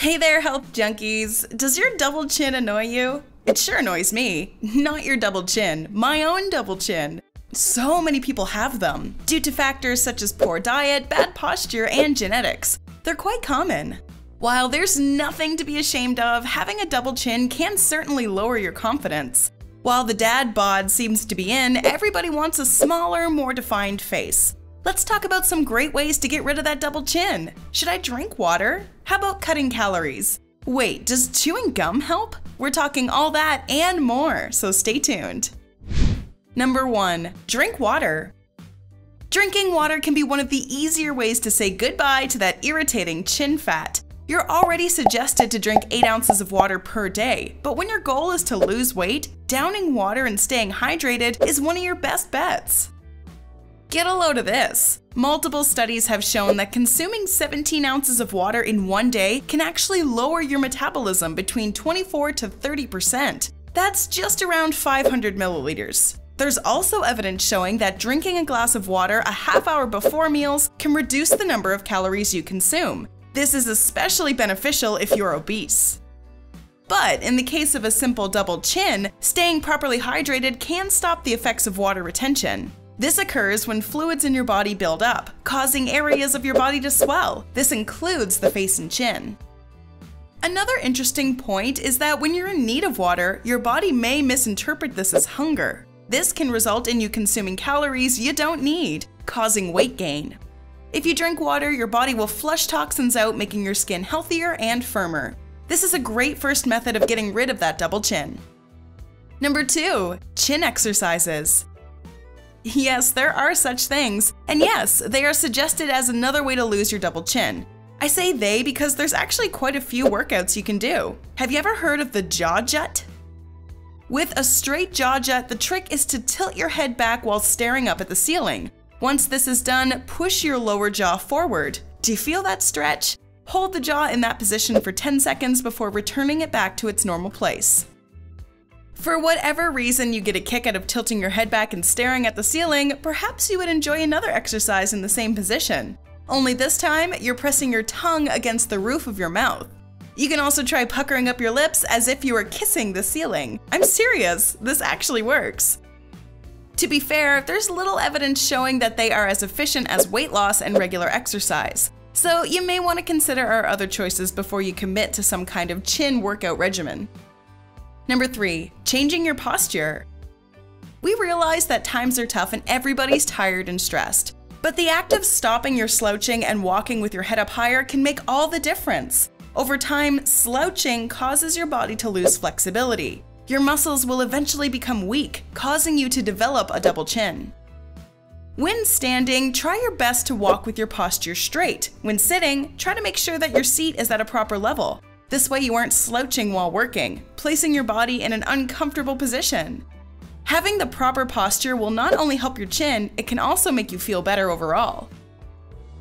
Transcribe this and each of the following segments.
Hey there, health junkies! Does your double chin annoy you? It sure annoys me. Not your double chin, my own double chin. So many people have them, due to factors such as poor diet, bad posture, and genetics. They're quite common. While there's nothing to be ashamed of, having a double chin can certainly lower your confidence. While the dad bod seems to be in, everybody wants a smaller, more defined face. Let's talk about some great ways to get rid of that double chin. Should I drink water? How about cutting calories? Wait, does chewing gum help? We're talking all that and more, so stay tuned. Number 1. Drink water. Drinking water can be one of the easier ways to say goodbye to that irritating chin fat. You're already suggested to drink 8 ounces of water per day, but when your goal is to lose weight, downing water and staying hydrated is one of your best bets. Get a load of this. Multiple studies have shown that consuming 17 ounces of water in one day can actually lower your metabolism between 24 to 30%. That's just around 500 milliliters. There's also evidence showing that drinking a glass of water a half hour before meals can reduce the number of calories you consume. This is especially beneficial if you're obese. But in the case of a simple double chin, staying properly hydrated can stop the effects of water retention. This occurs when fluids in your body build up, causing areas of your body to swell. This includes the face and chin. Another interesting point is that when you're in need of water, your body may misinterpret this as hunger. This can result in you consuming calories you don't need, causing weight gain. If you drink water, your body will flush toxins out, making your skin healthier and firmer. This is a great first method of getting rid of that double chin. Number 2. Chin exercises. Yes, there are such things, and yes, they are suggested as another way to lose your double chin. I say they because there's actually quite a few workouts you can do. Have you ever heard of the jaw jut? With a straight jaw jut, the trick is to tilt your head back while staring up at the ceiling. Once this is done, push your lower jaw forward. Do you feel that stretch? Hold the jaw in that position for 10 seconds before returning it back to its normal place. For whatever reason you get a kick out of tilting your head back and staring at the ceiling, perhaps you would enjoy another exercise in the same position. Only this time, you're pressing your tongue against the roof of your mouth. You can also try puckering up your lips as if you were kissing the ceiling. I'm serious, this actually works. To be fair, there's little evidence showing that they are as efficient as weight loss and regular exercise. So you may want to consider our other choices before you commit to some kind of chin workout regimen. Number three, changing your posture. We realize that times are tough and everybody's tired and stressed. But the act of stopping your slouching and walking with your head up higher can make all the difference. Over time, slouching causes your body to lose flexibility. Your muscles will eventually become weak, causing you to develop a double chin. When standing, try your best to walk with your posture straight. When sitting, try to make sure that your seat is at a proper level. This way you aren't slouching while working, placing your body in an uncomfortable position. Having the proper posture will not only help your chin, it can also make you feel better overall.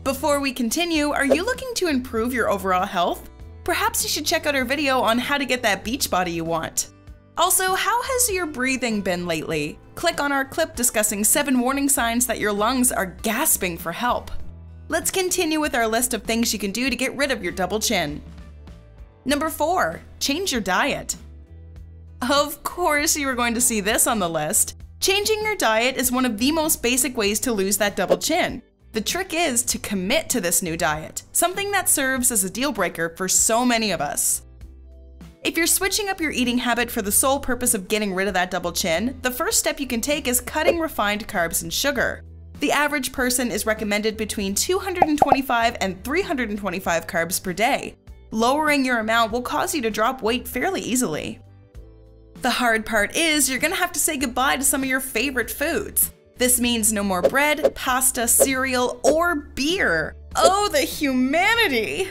Before we continue, are you looking to improve your overall health? Perhaps you should check out our video on how to get that beach body you want. Also, how has your breathing been lately? Click on our clip discussing 7 warning signs that your lungs are gasping for help. Let's continue with our list of things you can do to get rid of your double chin. Number 4. Change your diet. Of course, you are going to see this on the list. Changing your diet is one of the most basic ways to lose that double chin. The trick is to commit to this new diet, something that serves as a deal breaker for so many of us. If you're switching up your eating habit for the sole purpose of getting rid of that double chin, the first step you can take is cutting refined carbs and sugar. The average person is recommended between 225 and 325 carbs per day, Lowering your amount will cause you to drop weight fairly easily. The hard part is you're gonna have to say goodbye to some of your favorite foods. This means no more bread, pasta, cereal, or beer. Oh, the humanity!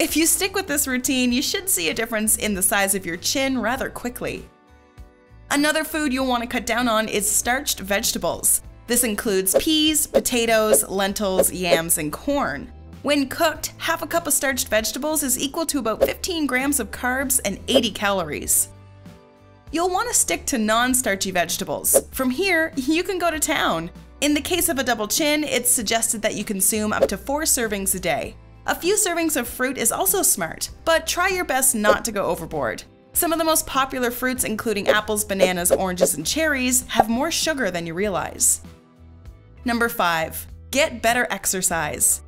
If you stick with this routine, you should see a difference in the size of your chin rather quickly. Another food you'll want to cut down on is starched vegetables. This includes peas, potatoes, lentils, yams, and corn. When cooked, half a cup of starched vegetables is equal to about 15 grams of carbs and 80 calories. You'll want to stick to non-starchy vegetables. From here, you can go to town. In the case of a double chin, it's suggested that you consume up to 4 servings a day. A few servings of fruit is also smart, but try your best not to go overboard. Some of the most popular fruits, including apples, bananas, oranges, and cherries, have more sugar than you realize. Number 5. Get better exercise.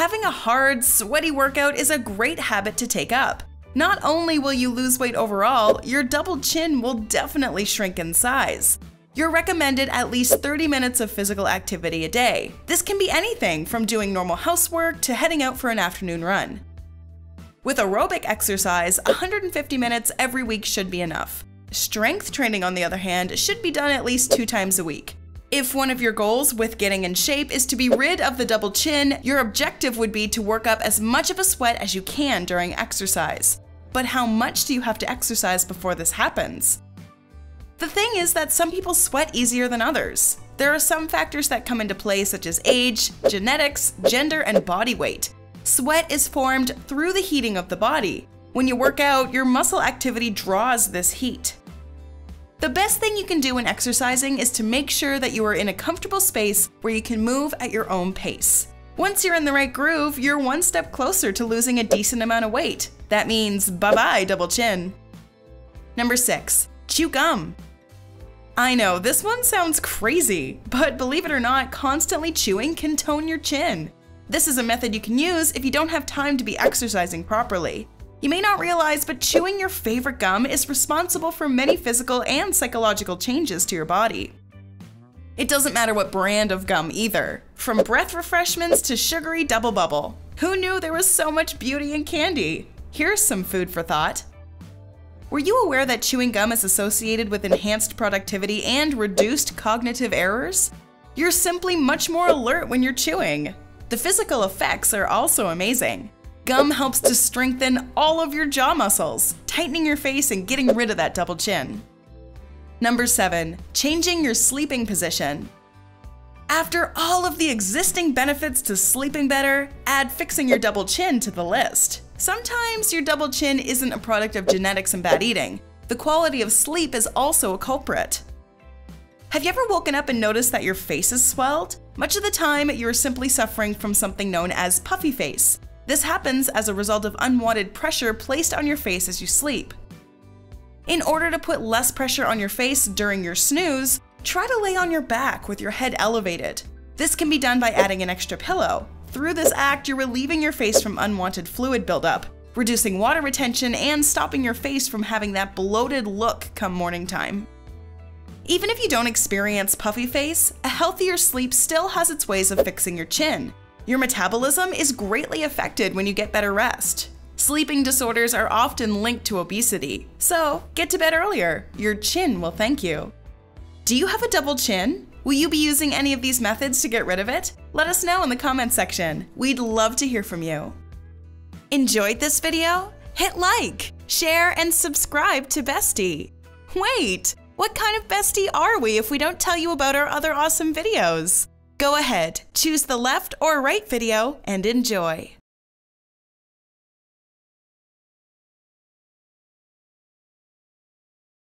Having a hard, sweaty workout is a great habit to take up. Not only will you lose weight overall, your double chin will definitely shrink in size. You're recommended at least 30 minutes of physical activity a day. This can be anything from doing normal housework to heading out for an afternoon run. With aerobic exercise, 150 minutes every week should be enough. Strength training, on the other hand, should be done at least two times a week. If one of your goals with getting in shape is to be rid of the double chin, your objective would be to work up as much of a sweat as you can during exercise. But how much do you have to exercise before this happens? The thing is that some people sweat easier than others. There are some factors that come into play, such as age, genetics, gender, and body weight. Sweat is formed through the heating of the body. When you work out, your muscle activity draws this heat. The best thing you can do when exercising is to make sure that you are in a comfortable space where you can move at your own pace. Once you're in the right groove, you're one step closer to losing a decent amount of weight. That means bye bye, double chin. Number 6. Chew gum. I know, this one sounds crazy, but believe it or not, constantly chewing can tone your chin. This is a method you can use if you don't have time to be exercising properly. You may not realize, but chewing your favorite gum is responsible for many physical and psychological changes to your body. It doesn't matter what brand of gum either, from breath refreshments to sugary Dubble Bubble. Who knew there was so much beauty in candy? Here's some food for thought. Were you aware that chewing gum is associated with enhanced productivity and reduced cognitive errors? You're simply much more alert when you're chewing. The physical effects are also amazing. Gum helps to strengthen all of your jaw muscles, tightening your face and getting rid of that double chin. Number 7. Changing your sleeping position. After all of the existing benefits to sleeping better, add fixing your double chin to the list. Sometimes your double chin isn't a product of genetics and bad eating. The quality of sleep is also a culprit. Have you ever woken up and noticed that your face is swelled? Much of the time, you're simply suffering from something known as puffy face. This happens as a result of unwanted pressure placed on your face as you sleep. In order to put less pressure on your face during your snooze, try to lay on your back with your head elevated. This can be done by adding an extra pillow. Through this act, you're relieving your face from unwanted fluid buildup, reducing water retention, and stopping your face from having that bloated look come morning time. Even if you don't experience puffy face, a healthier sleep still has its ways of fixing your chin. Your metabolism is greatly affected when you get better rest. Sleeping disorders are often linked to obesity, so get to bed earlier. Your chin will thank you. Do you have a double chin? Will you be using any of these methods to get rid of it? Let us know in the comments section. We'd love to hear from you. Enjoyed this video? Hit like, share, and subscribe to Bestie. Wait, what kind of bestie are we if we don't tell you about our other awesome videos? Go ahead, choose the left or right video and enjoy.